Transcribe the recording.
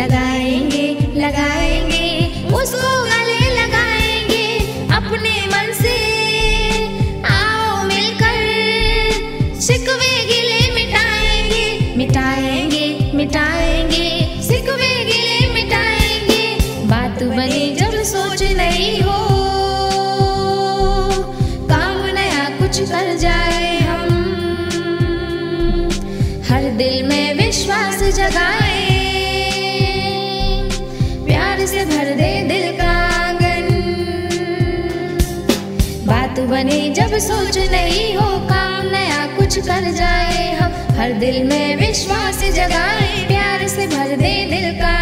लगाएँगे लगाएँगे, उसको गले लगाएँगे अपने मन से। आओ मिलकर शिकवे गिले मिटाएँगे मिटाएँगे मिटाएँगे शिकवे गिले मिटाएँगे। बात बने जब सोच नहीं हो, काम नया कुछ कर जाए हम। हर दिल में विश्वास जगाए। प्यार से भर दे दिल का आँगन बात बने जब सोच नहीं हो काम, नया कुछ कर जाए हम। हर दिल में विश्वास जगाए, प्यार से भर दे दिल का